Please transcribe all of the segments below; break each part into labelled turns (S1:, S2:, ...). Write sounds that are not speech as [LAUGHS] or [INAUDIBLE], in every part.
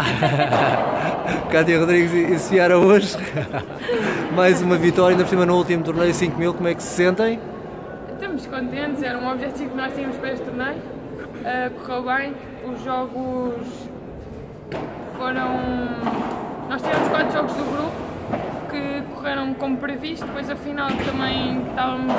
S1: [LAUGHS] Cátia Rodrigues e Sofia [LAUGHS] Araújo. Mais uma vitória, ainda por cima no último torneio 5 mil, como é que se sentem?
S2: Estamos contentes, era um objetivo que nós tínhamos para este torneio. Uh, correu bem, os jogos foram. Nós tivemos quatro jogos do grupo que correram como previsto, depois afinal também estávamos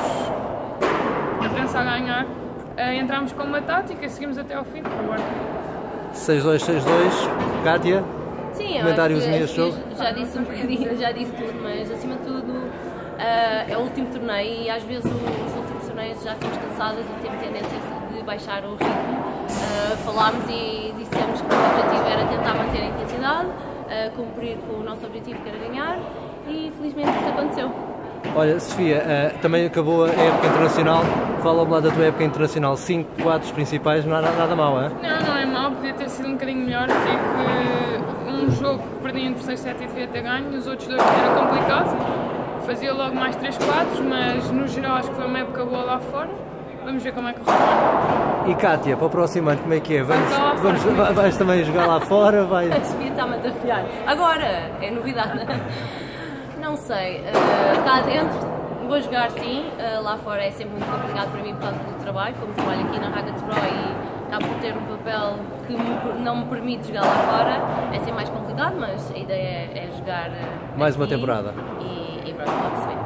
S2: a pensar ganhar. Uh, entramos com uma tática, seguimos até ao fim, agora.
S1: 6-2, 6-2, Kátia?
S3: Sim,
S1: Comentários
S3: eu
S1: neste jogo?
S3: Já disse um bocadinho, já disse tudo, mas acima de tudo uh, é o último torneio e às vezes os últimos torneios já estamos cansadas e temos tendência de baixar o ritmo. Uh, falámos e dissemos que o objetivo era tentar manter a intensidade, uh, cumprir com o nosso objetivo que era ganhar e felizmente isso aconteceu.
S1: Olha, Sofia, uh, também acabou a época internacional. Fala-me lá da tua época internacional. Cinco quadros principais, não há nada, nada mal, é?
S2: Não, não é mal, podia ter sido um bocadinho melhor. Tive um jogo que perdi em terceiro set e devia ter ganho, os outros dois era complicado. Fazia logo mais 3 quadros, mas no geral acho que foi uma época boa lá fora. Vamos ver como é que corre.
S1: E Kátia, para o próximo ano, como é que é? Vamos,
S2: Vai
S1: vamos, [LAUGHS] vais também jogar lá fora? Vai...
S3: A Sofia está-me a desafiar. Agora, é novidade. [LAUGHS] Não sei, uh, cá dentro vou jogar sim, uh, lá fora é sempre muito complicado para mim por causa do trabalho, como trabalho aqui na Raga Pro e acabo por ter um papel que me, não me permite jogar lá fora, é sempre mais complicado, mas a ideia é, é jogar uh,
S1: mais uma temporada
S3: e, e pronto, pode se ver.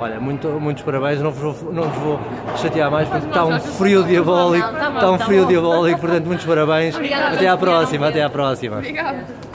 S1: Olha, muito, muitos parabéns, não vos, vou, não vos vou chatear mais porque está um frio diabólico,
S3: tá
S1: está um
S3: tá
S1: frio diabólico, portanto muitos parabéns.
S3: Obrigada
S1: até à próxima, até à próxima.
S2: Obrigada.